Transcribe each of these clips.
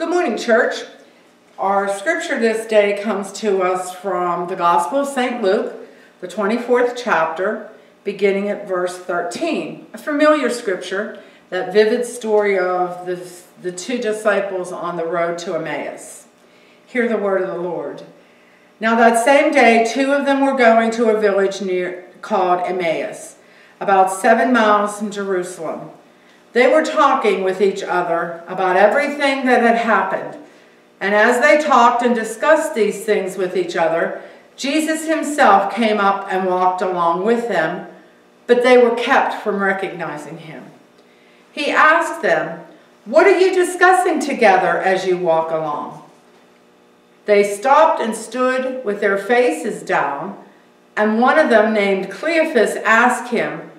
Good morning, church. Our scripture this day comes to us from the Gospel of St. Luke, the 24th chapter, beginning at verse 13. A familiar scripture, that vivid story of the, the two disciples on the road to Emmaus. Hear the word of the Lord. Now that same day, two of them were going to a village near called Emmaus, about seven miles from Jerusalem. They were talking with each other about everything that had happened. And as they talked and discussed these things with each other, Jesus himself came up and walked along with them, but they were kept from recognizing him. He asked them, What are you discussing together as you walk along? They stopped and stood with their faces down, and one of them, named Cleophas, asked him,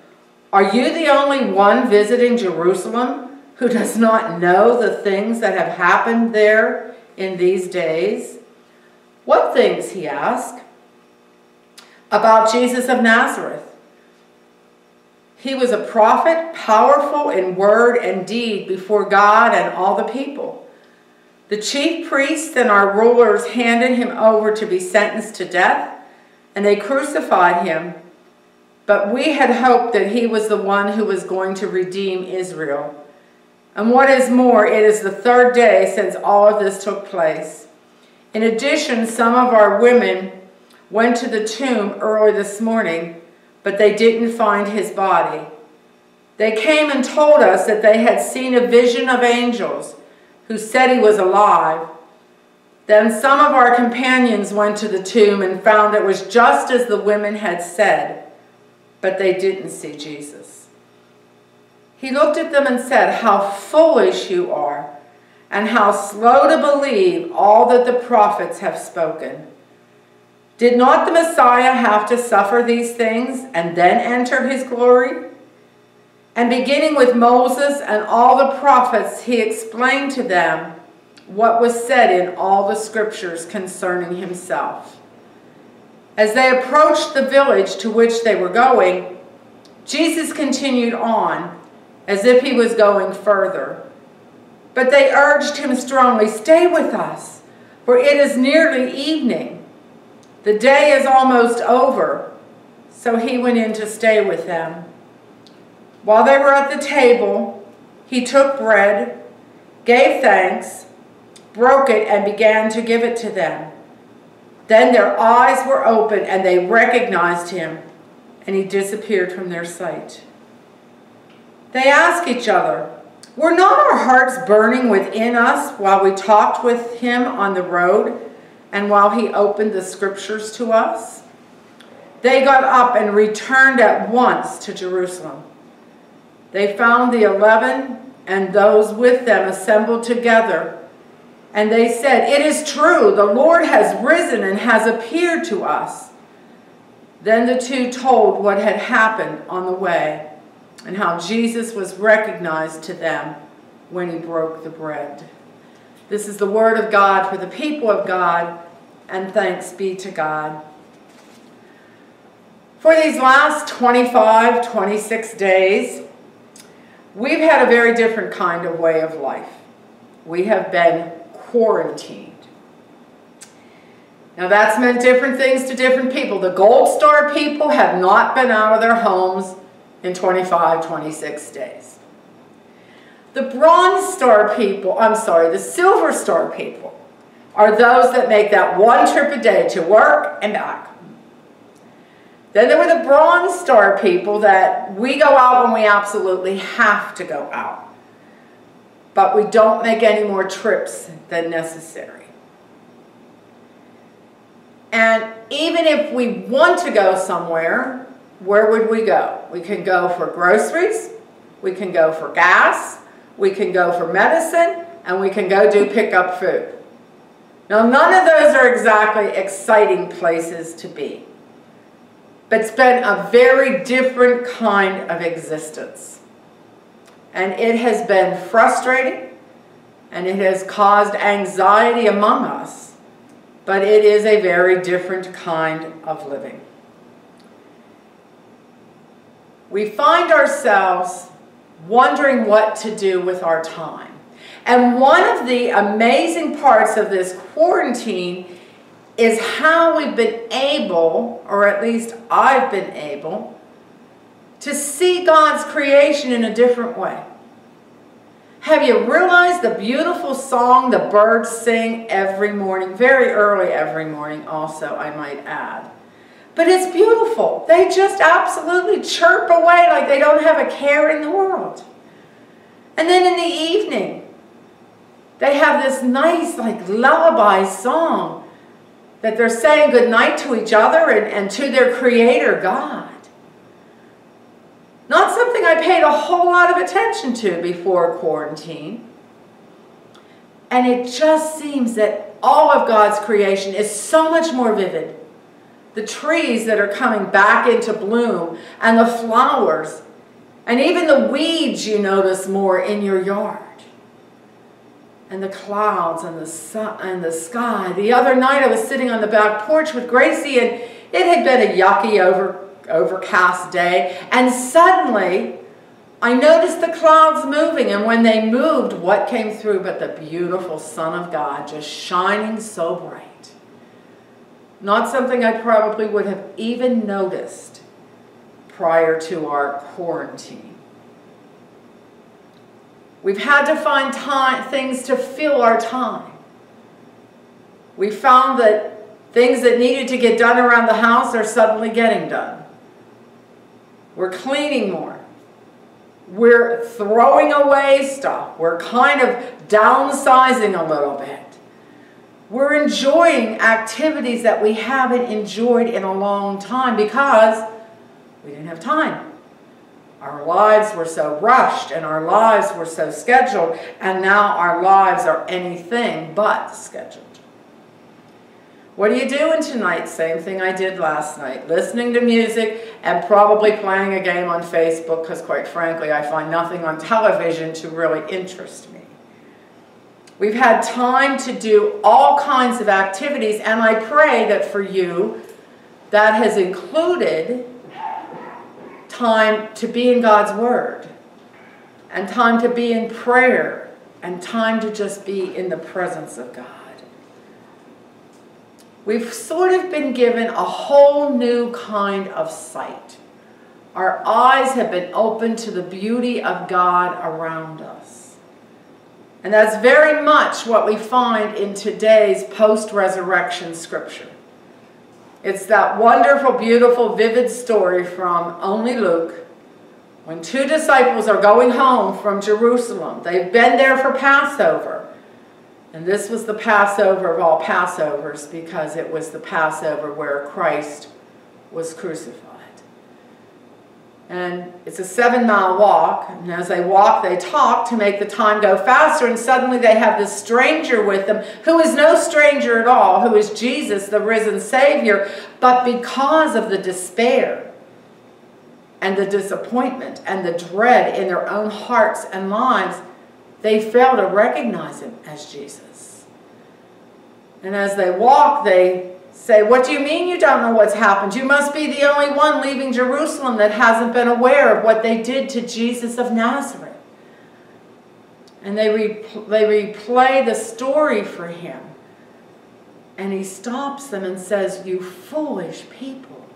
are you the only one visiting Jerusalem who does not know the things that have happened there in these days? What things, he asked. About Jesus of Nazareth. He was a prophet, powerful in word and deed before God and all the people. The chief priests and our rulers handed him over to be sentenced to death, and they crucified him but we had hoped that he was the one who was going to redeem Israel. And what is more, it is the third day since all of this took place. In addition, some of our women went to the tomb early this morning, but they didn't find his body. They came and told us that they had seen a vision of angels who said he was alive. Then some of our companions went to the tomb and found it was just as the women had said but they didn't see Jesus. He looked at them and said, How foolish you are, and how slow to believe all that the prophets have spoken. Did not the Messiah have to suffer these things and then enter his glory? And beginning with Moses and all the prophets, he explained to them what was said in all the scriptures concerning himself. As they approached the village to which they were going, Jesus continued on as if he was going further. But they urged him strongly, Stay with us, for it is nearly evening. The day is almost over. So he went in to stay with them. While they were at the table, he took bread, gave thanks, broke it, and began to give it to them. Then their eyes were opened and they recognized him, and he disappeared from their sight. They asked each other, Were not our hearts burning within us while we talked with him on the road and while he opened the scriptures to us? They got up and returned at once to Jerusalem. They found the eleven and those with them assembled together and they said, It is true, the Lord has risen and has appeared to us. Then the two told what had happened on the way and how Jesus was recognized to them when he broke the bread. This is the word of God for the people of God, and thanks be to God. For these last 25, 26 days, we've had a very different kind of way of life. We have been quarantined. Now that's meant different things to different people. The Gold Star people have not been out of their homes in 25, 26 days. The Bronze Star people, I'm sorry, the Silver Star people are those that make that one trip a day to work and back. Then there were the Bronze Star people that we go out when we absolutely have to go out but we don't make any more trips than necessary. And even if we want to go somewhere, where would we go? We can go for groceries, we can go for gas, we can go for medicine, and we can go do pick up food. Now, none of those are exactly exciting places to be, but it's been a very different kind of existence. And it has been frustrating and it has caused anxiety among us, but it is a very different kind of living. We find ourselves wondering what to do with our time. And one of the amazing parts of this quarantine is how we've been able, or at least I've been able, to see God's creation in a different way. Have you realized the beautiful song the birds sing every morning, very early every morning also, I might add. But it's beautiful. They just absolutely chirp away like they don't have a care in the world. And then in the evening, they have this nice like lullaby song that they're saying goodnight to each other and, and to their creator, God. Not something I paid a whole lot of attention to before quarantine. And it just seems that all of God's creation is so much more vivid. The trees that are coming back into bloom and the flowers and even the weeds you notice more in your yard. And the clouds and the sun and the sky. The other night I was sitting on the back porch with Gracie and it had been a yucky over overcast day, and suddenly I noticed the clouds moving, and when they moved, what came through but the beautiful Son of God just shining so bright. Not something I probably would have even noticed prior to our quarantine. We've had to find time, things to fill our time. We found that things that needed to get done around the house are suddenly getting done. We're cleaning more. We're throwing away stuff. We're kind of downsizing a little bit. We're enjoying activities that we haven't enjoyed in a long time because we didn't have time. Our lives were so rushed and our lives were so scheduled, and now our lives are anything but scheduled. What are you doing tonight? Same thing I did last night. Listening to music and probably playing a game on Facebook because quite frankly I find nothing on television to really interest me. We've had time to do all kinds of activities and I pray that for you that has included time to be in God's Word and time to be in prayer and time to just be in the presence of God. We've sort of been given a whole new kind of sight. Our eyes have been opened to the beauty of God around us. And that's very much what we find in today's post-resurrection scripture. It's that wonderful, beautiful, vivid story from only Luke when two disciples are going home from Jerusalem. They've been there for Passover. And this was the Passover of all Passovers because it was the Passover where Christ was crucified. And it's a seven mile walk. And as they walk, they talk to make the time go faster. And suddenly they have this stranger with them who is no stranger at all, who is Jesus, the risen Savior. But because of the despair and the disappointment and the dread in their own hearts and lives, they fail to recognize him as Jesus. And as they walk, they say, What do you mean you don't know what's happened? You must be the only one leaving Jerusalem that hasn't been aware of what they did to Jesus of Nazareth. And they, re they replay the story for him. And he stops them and says, You foolish people,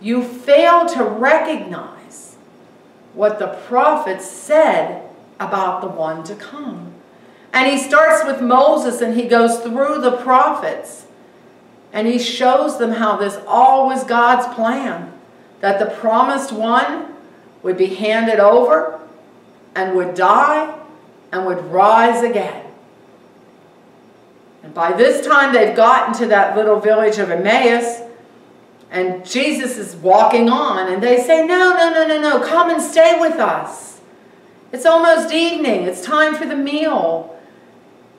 you fail to recognize what the prophets said about the one to come. And he starts with Moses and he goes through the prophets. And he shows them how this all was God's plan. That the promised one would be handed over and would die and would rise again. And by this time they've gotten to that little village of Emmaus and Jesus is walking on and they say, no, no, no, no, no, come and stay with us. It's almost evening. It's time for the meal.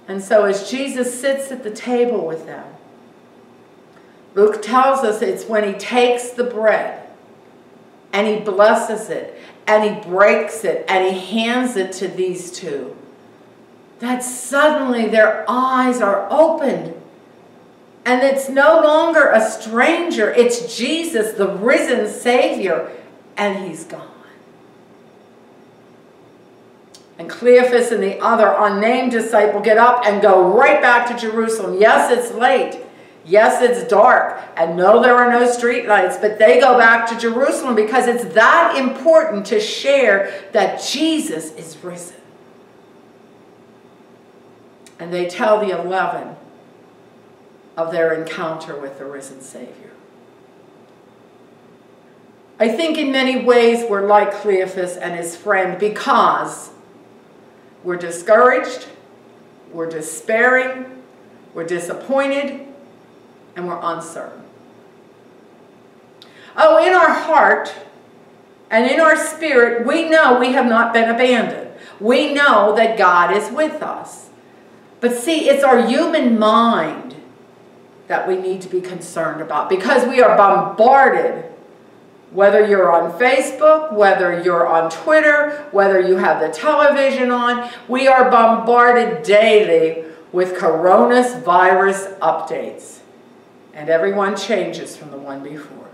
And so as Jesus sits at the table with them, Luke tells us it's when he takes the bread and he blesses it and he breaks it and he hands it to these two that suddenly their eyes are opened and it's no longer a stranger it's Jesus the risen savior and he's gone And Cleophas and the other unnamed disciple get up and go right back to Jerusalem. Yes, it's late. Yes, it's dark. And no, there are no streetlights. But they go back to Jerusalem because it's that important to share that Jesus is risen. And they tell the eleven of their encounter with the risen Savior. I think in many ways we're like Cleophas and his friend because we're discouraged, we're despairing, we're disappointed, and we're uncertain. Oh, in our heart and in our spirit, we know we have not been abandoned. We know that God is with us. But see, it's our human mind that we need to be concerned about because we are bombarded whether you're on Facebook, whether you're on Twitter, whether you have the television on, we are bombarded daily with coronavirus updates. And everyone changes from the one before,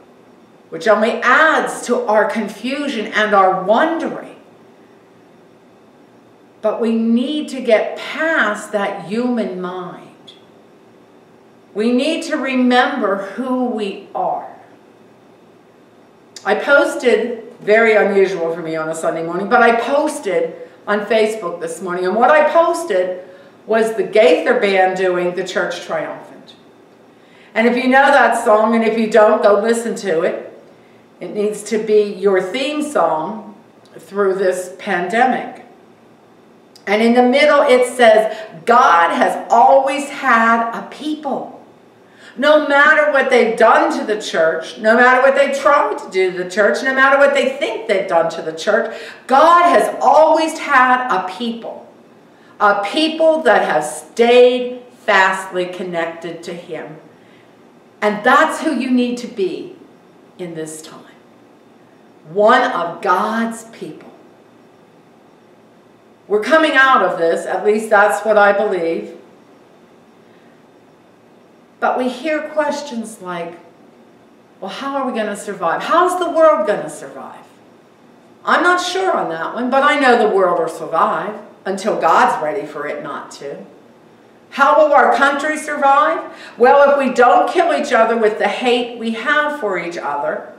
which only adds to our confusion and our wondering. But we need to get past that human mind. We need to remember who we are. I posted, very unusual for me on a Sunday morning, but I posted on Facebook this morning. And what I posted was the Gaither Band doing The Church Triumphant. And if you know that song, and if you don't, go listen to it. It needs to be your theme song through this pandemic. And in the middle it says, God has always had a people no matter what they've done to the church, no matter what they've tried to do to the church, no matter what they think they've done to the church, God has always had a people. A people that have stayed fastly connected to Him. And that's who you need to be in this time. One of God's people. We're coming out of this, at least that's what I believe. But we hear questions like, well, how are we going to survive? How's the world going to survive? I'm not sure on that one, but I know the world will survive until God's ready for it not to. How will our country survive? Well, if we don't kill each other with the hate we have for each other,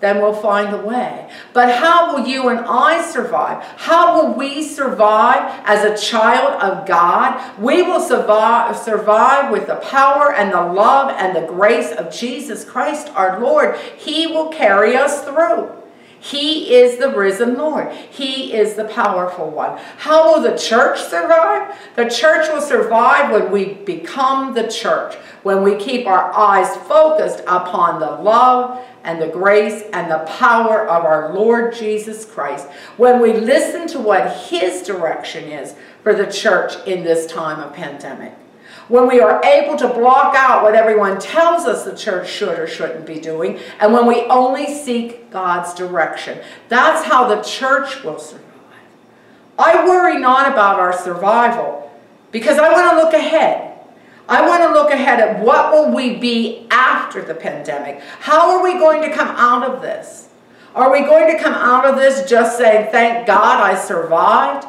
then we'll find a way. But how will you and I survive? How will we survive as a child of God? We will survive, survive with the power and the love and the grace of Jesus Christ our Lord. He will carry us through. He is the risen Lord. He is the powerful one. How will the church survive? The church will survive when we become the church, when we keep our eyes focused upon the love and the grace and the power of our Lord Jesus Christ when we listen to what his direction is for the church in this time of pandemic. When we are able to block out what everyone tells us the church should or shouldn't be doing, and when we only seek God's direction. That's how the church will survive. I worry not about our survival because I want to look ahead. I want to look ahead at what will we be after the pandemic. How are we going to come out of this? Are we going to come out of this just saying, thank God I survived?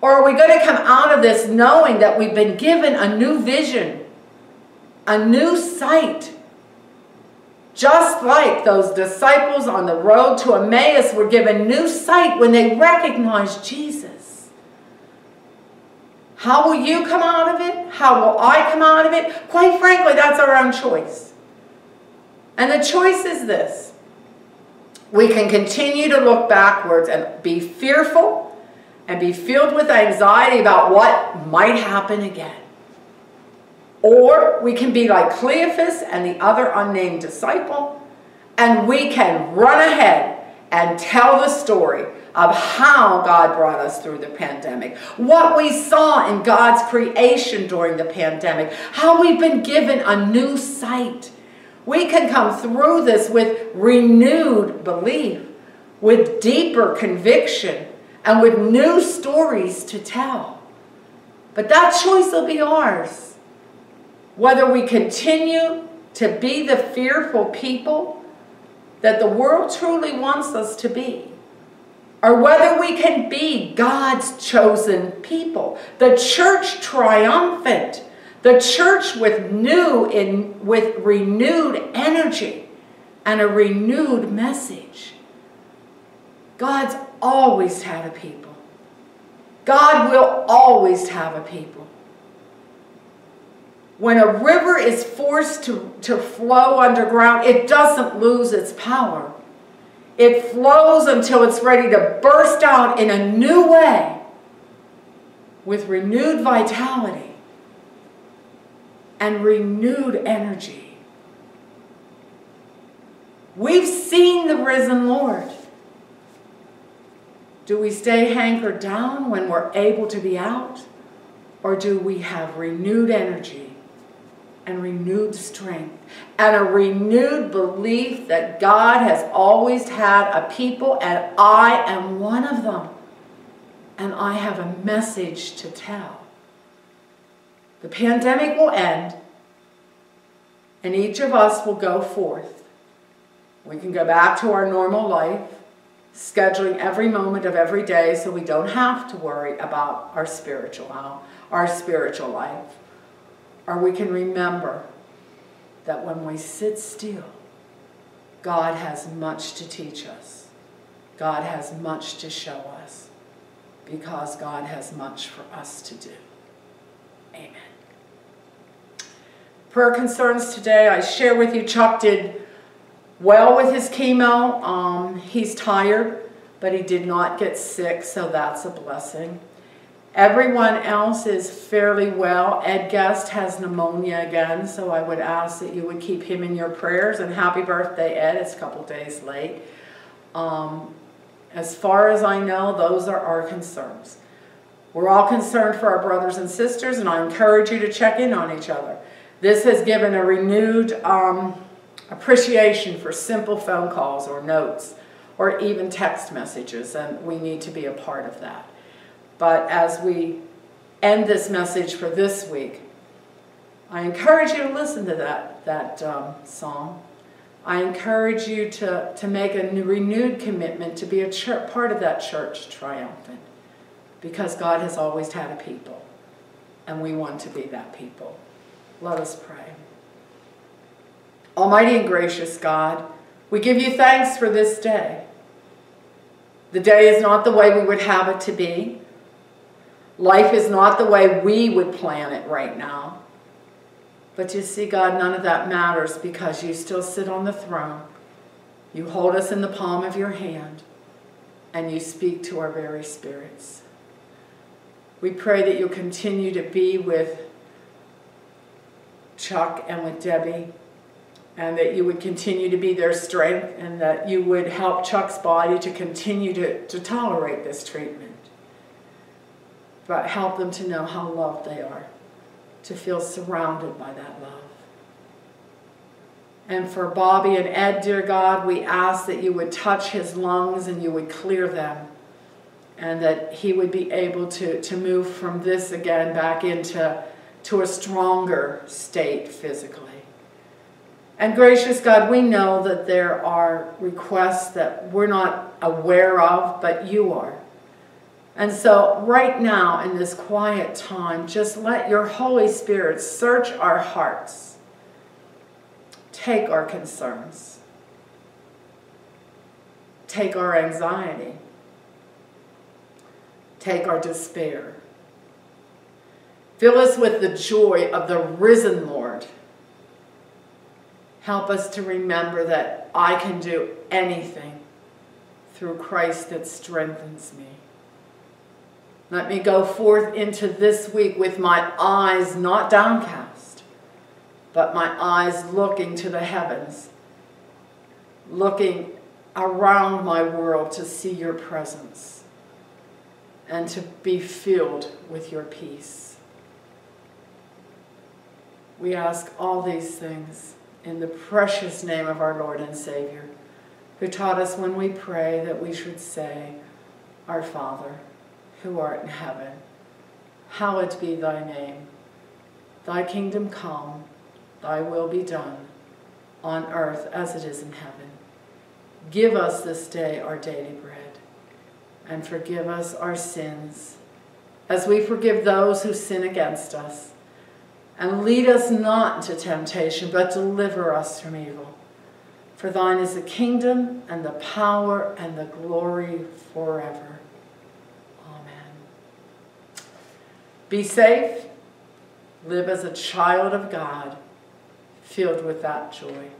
Or are we going to come out of this knowing that we've been given a new vision, a new sight? Just like those disciples on the road to Emmaus were given new sight when they recognized Jesus. How will you come out of it? How will I come out of it? Quite frankly, that's our own choice. And the choice is this. We can continue to look backwards and be fearful and be filled with anxiety about what might happen again. Or we can be like Cleophas and the other unnamed disciple, and we can run ahead and tell the story of how God brought us through the pandemic, what we saw in God's creation during the pandemic, how we've been given a new sight. We can come through this with renewed belief, with deeper conviction, and with new stories to tell. But that choice will be ours. Whether we continue to be the fearful people that the world truly wants us to be, or whether we can be God's chosen people, the church triumphant, the church with new in with renewed energy and a renewed message. God's always have a people. God will always have a people. When a river is forced to, to flow underground, it doesn't lose its power. It flows until it's ready to burst out in a new way with renewed vitality and renewed energy. We've seen the risen Lord. Do we stay hankered down when we're able to be out? Or do we have renewed energy and renewed strength and a renewed belief that God has always had a people and I am one of them. And I have a message to tell. The pandemic will end and each of us will go forth. We can go back to our normal life, scheduling every moment of every day so we don't have to worry about our spiritual, our spiritual life. Or we can remember that when we sit still, God has much to teach us. God has much to show us because God has much for us to do. Amen. Prayer concerns today, I share with you Chuck did well with his chemo. Um, he's tired, but he did not get sick, so that's a blessing. Everyone else is fairly well. Ed Guest has pneumonia again, so I would ask that you would keep him in your prayers. And happy birthday, Ed. It's a couple days late. Um, as far as I know, those are our concerns. We're all concerned for our brothers and sisters, and I encourage you to check in on each other. This has given a renewed um, appreciation for simple phone calls or notes or even text messages, and we need to be a part of that. But as we end this message for this week, I encourage you to listen to that, that um, song. I encourage you to, to make a renewed commitment to be a church, part of that church triumphant because God has always had a people and we want to be that people. Let us pray. Almighty and gracious God, we give you thanks for this day. The day is not the way we would have it to be. Life is not the way we would plan it right now. But you see, God, none of that matters because you still sit on the throne. You hold us in the palm of your hand and you speak to our very spirits. We pray that you'll continue to be with Chuck and with Debbie and that you would continue to be their strength and that you would help Chuck's body to continue to, to tolerate this treatment but help them to know how loved they are, to feel surrounded by that love. And for Bobby and Ed, dear God, we ask that you would touch his lungs and you would clear them and that he would be able to, to move from this again back into to a stronger state physically. And gracious God, we know that there are requests that we're not aware of, but you are. And so, right now, in this quiet time, just let your Holy Spirit search our hearts, take our concerns, take our anxiety, take our despair. Fill us with the joy of the risen Lord. Help us to remember that I can do anything through Christ that strengthens me. Let me go forth into this week with my eyes not downcast, but my eyes looking to the heavens, looking around my world to see your presence and to be filled with your peace. We ask all these things in the precious name of our Lord and Savior, who taught us when we pray that we should say, Our Father, who art in heaven, hallowed be thy name. Thy kingdom come, thy will be done, on earth as it is in heaven. Give us this day our daily bread, and forgive us our sins, as we forgive those who sin against us. And lead us not into temptation, but deliver us from evil. For thine is the kingdom, and the power, and the glory forever. Amen. Be safe. Live as a child of God, filled with that joy.